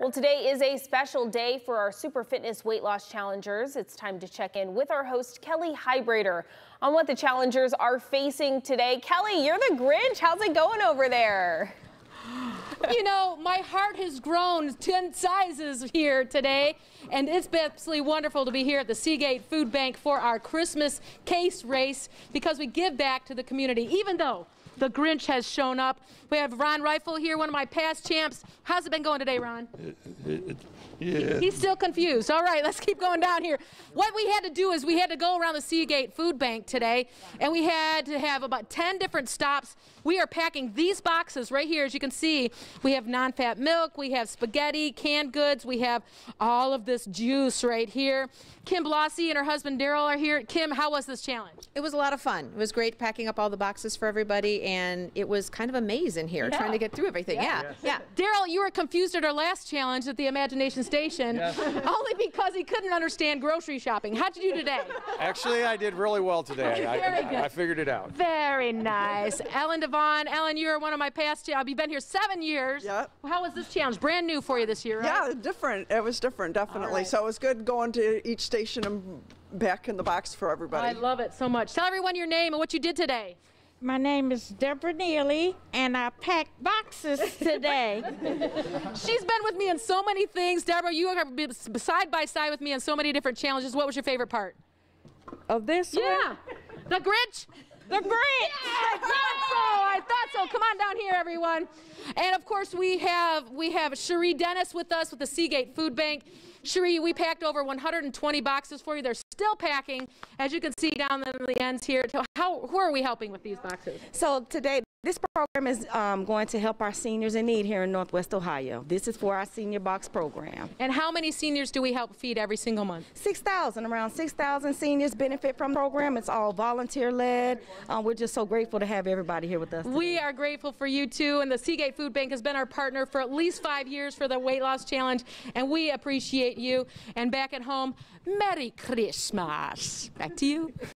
Well, today is a special day for our Super Fitness Weight Loss Challengers. It's time to check in with our host, Kelly Heidbreder, on what the challengers are facing today. Kelly, you're the Grinch. How's it going over there? you know, my heart has grown 10 sizes here today, and it's absolutely wonderful to be here at the Seagate Food Bank for our Christmas case race because we give back to the community, even though the Grinch has shown up. We have Ron Rifle here, one of my past champs. How's it been going today, Ron? Yeah. He's still confused. All right, let's keep going down here. What we had to do is we had to go around the Seagate Food Bank today, and we had to have about 10 different stops. We are packing these boxes right here. As you can see, we have non-fat milk, we have spaghetti, canned goods, we have all of this juice right here. Kim Blossie and her husband Daryl are here. Kim, how was this challenge? It was a lot of fun. It was great packing up all the boxes for everybody, and it was kind of a maze in here Yeah. trying to get through everything. Yeah, yeah. Daryl, you were confused at our last challenge at the Imagination Station, only because he couldn't understand grocery shopping. How'd you do today? Actually, I did really well today. I, Very good. I figured it out. Very nice. Ellen Devon, Ellen, you are one of my past, you've been here seven years. Yep. How was this challenge? Brand new for you this year, right? Yeah, different. It was different, definitely. right. So it was good going to each station and back in the box for everybody. I love it so much. Tell everyone your name and what you did today. My name is Deborah Neely, and I packed boxes today. She's been with me in so many things. Deborah, you have been side by side with me in so many different challenges. What was your favorite part? of this Yeah. The Grinch. The Grinch. I thought so. I thought so. Come on down here, everyone. And of course, we have we have Cherie Dennis with us with the Seagate Food Bank. Cherie, we packed over 120 boxes for you. They're still packing, as you can see down in the ends here. So How who are we helping with these boxes? So today, this program is um, going to help our seniors in need here in Northwest Ohio. This is for our senior box program. And how many seniors do we help feed every single month? 6,000, around 6,000 seniors benefit from the program. It's all volunteer led. Uh, we're just so grateful to have everybody here with us. today. We are grateful for you too, and the Seagate Food Bank has been our partner for at least five years for the Weight Loss Challenge, and we appreciate you. And back at home, Merry Christmas. Back to you.